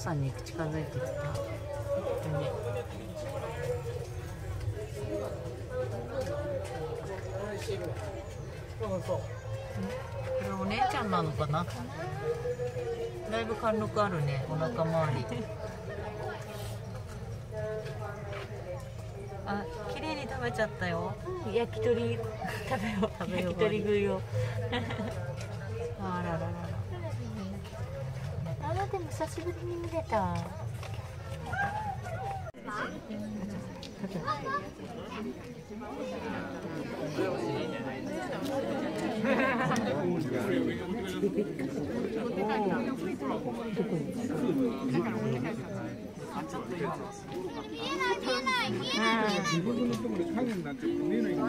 さんに近づいてきた。ねこれお姉ちゃんなのかな？だいぶ貫禄あるねお腹周り。あ綺麗に食べちゃったよ。焼き鳥食べよう。食べよう焼き鳥食いを あららららあらでも久しぶりに見れた。自分のところで影になって見えないんだよ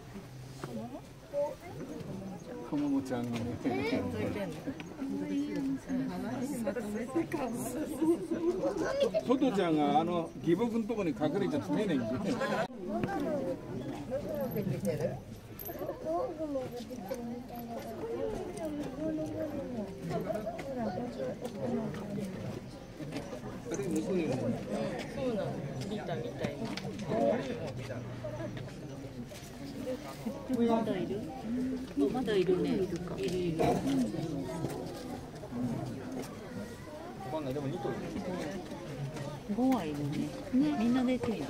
ちゃんがねトトちゃんがあの義母のとこに隠れちゃって見えないんまだいる？まだいるね。い。るいる5はいるね。みんな出てるよね、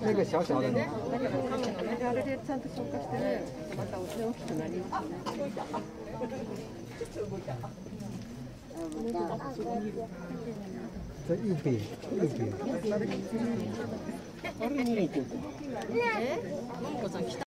那个小小的呢？あれでちゃん。と消化してね、また大きくなりますね。这右边，右边。あれももこももこさん来た